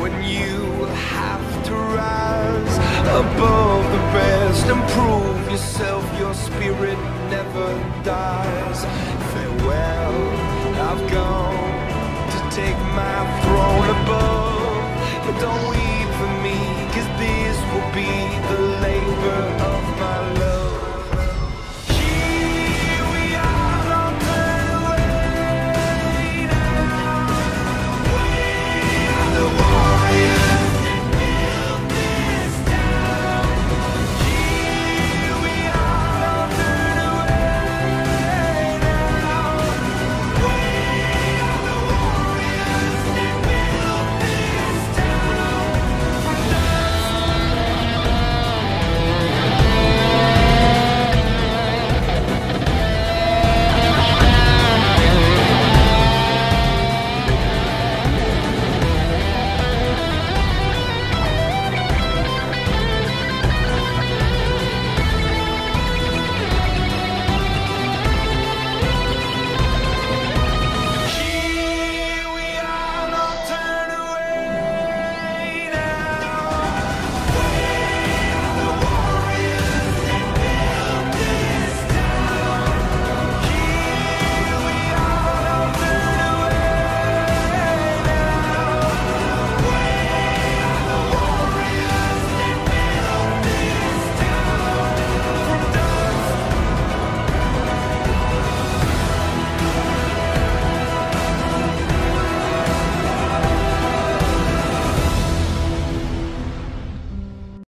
When you have to rise above the rest and prove yourself. Your spirit never dies. Farewell, I've gone to take my